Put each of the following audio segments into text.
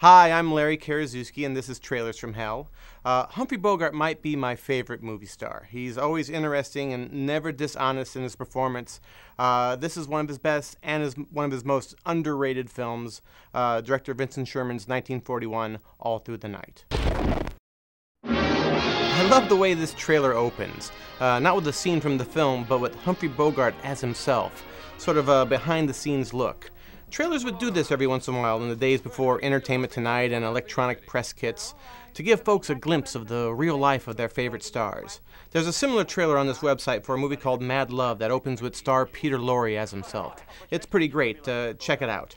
Hi, I'm Larry Karaszewski, and this is Trailers from Hell. Uh, Humphrey Bogart might be my favorite movie star. He's always interesting and never dishonest in his performance. Uh, this is one of his best and is one of his most underrated films. Uh, director Vincent Sherman's 1941, All Through the Night. I love the way this trailer opens. Uh, not with a scene from the film, but with Humphrey Bogart as himself. Sort of a behind the scenes look. Trailers would do this every once in a while in the days before Entertainment Tonight and electronic press kits to give folks a glimpse of the real life of their favorite stars. There's a similar trailer on this website for a movie called Mad Love that opens with star Peter Lorre as himself. It's pretty great. Uh, check it out.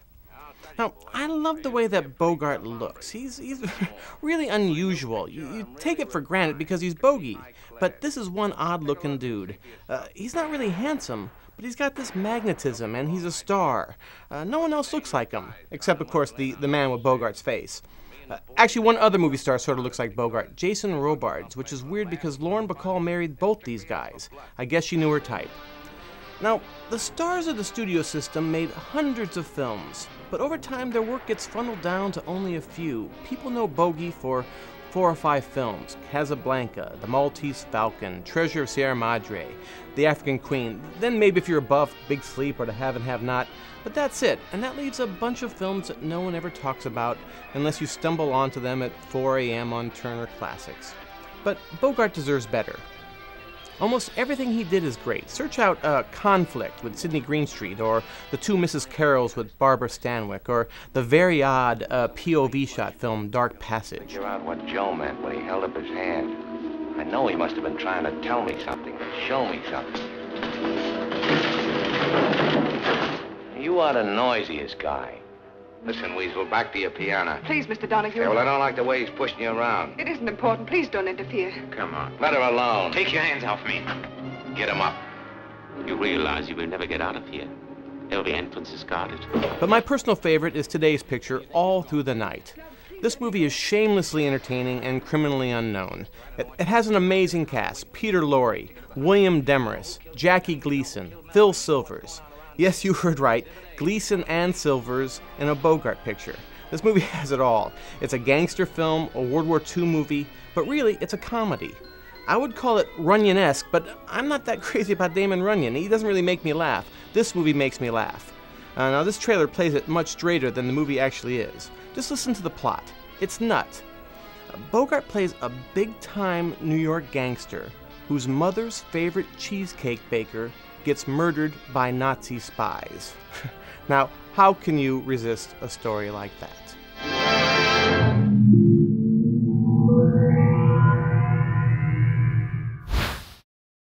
Now, I love the way that Bogart looks. He's, he's really unusual. You, you take it for granted because he's Bogey, but this is one odd looking dude. Uh, he's not really handsome, but he's got this magnetism and he's a star. Uh, no one else looks like him, except, of course, the, the man with Bogart's face. Uh, actually, one other movie star sort of looks like Bogart, Jason Robards, which is weird because Lauren Bacall married both these guys. I guess she knew her type. Now, the stars of the studio system made hundreds of films, but over time their work gets funneled down to only a few. People know Bogey for four or five films Casablanca, The Maltese Falcon, Treasure of Sierra Madre, The African Queen. Then maybe if you're above Big Sleep or To Have and Have Not. But that's it, and that leaves a bunch of films that no one ever talks about unless you stumble onto them at 4 a.m. on Turner Classics. But Bogart deserves better. Almost everything he did is great. Search out uh, Conflict with Sidney Greenstreet, or The Two Mrs. Carrolls with Barbara Stanwyck, or the very odd uh, POV shot film Dark Passage. Figure out what Joe meant when he held up his hand. I know he must have been trying to tell me something, show me something. You are the noisiest guy. Listen, Weasel, back to your piano. Please, Mr. Donahue. Yeah, well, I don't like the way he's pushing you around. It isn't important. Please don't interfere. Come on. Let her alone. Take your hands off me. Get him up. You realize you will never get out of here. Every entrance is guarded. But my personal favorite is today's picture, All Through the Night. This movie is shamelessly entertaining and criminally unknown. It, it, has an amazing cast Peter Lorre, William Demarest, Jackie Gleason, Phil Silvers. Yes, you heard right. Gleason and Silvers in a Bogart picture. This movie has it all. It's a gangster film, a World War II movie, but really, it's a comedy. I would call it Runyon-esque, but I'm not that crazy about Damon Runyon. He doesn't really make me laugh. This movie makes me laugh. Uh, now, this trailer plays it much straighter than the movie actually is. Just listen to the plot. It's nuts. Bogart plays a big-time New York gangster whose mother's favorite cheesecake baker gets murdered by Nazi spies. now, how can you resist a story like that?